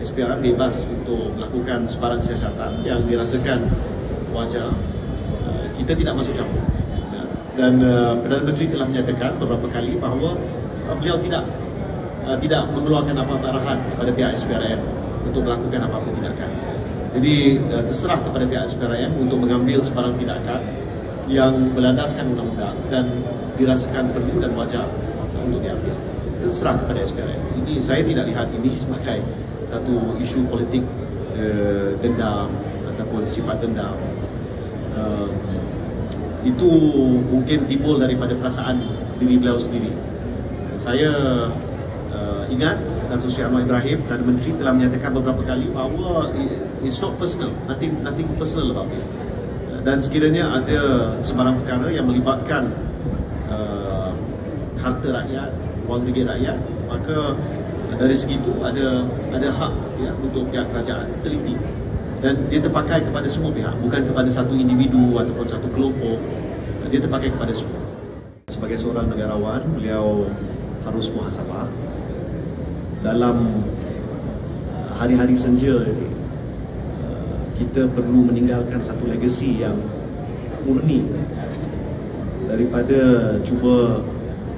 SPRM bebas untuk melakukan sebarang siasatan yang dirasakan wajar. Uh, kita tidak masuk campur. Ya. Dan uh, Perdana Menteri telah menyatakan beberapa kali bahawa uh, beliau tidak tidak mengeluarkan apa-apa arahan kepada pihak SPRM untuk melakukan apa-apa tindakan. Jadi terserah kepada pihak SPRM untuk mengambil sebarang tindakan yang berlandaskan undang-undang dan dirasakan perlu dan wajar untuk diambil. Terserah kepada SPRM. Ini saya tidak lihat ini sebagai satu isu politik uh, dendam ataupun sifat dendam. Uh, itu mungkin timbul daripada perasaan diri beliau sendiri. Saya uh, ingat Datuk Seri Anwar Ibrahim dan Menteri telah menyatakan beberapa kali bahawa it's not personal, nothing nothing personal about it. Dan sekiranya ada sebarang perkara yang melibatkan uh, harta rakyat, wang ringgit rakyat, maka dari segi itu ada ada hak ya untuk pihak kerajaan teliti. Dan dia terpakai kepada semua pihak bukan kepada satu individu ataupun satu kelompok. Dia terpakai kepada semua. Sebagai seorang negarawan beliau harus muhasabah dalam hari-hari senja ini. Kita perlu meninggalkan satu legasi yang murni daripada cuba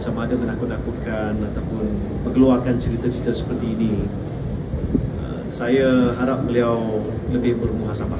sama ada menakut-nakutkan ataupun mengeluarkan cerita-cerita seperti ini saya harap beliau lebih bermuhasabah.